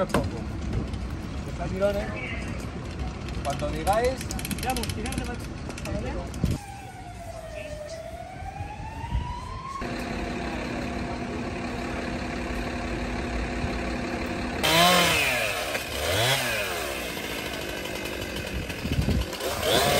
me pongo. Está tirones. ¿eh? Cuando digáis. Vamos, tirar de Yeah.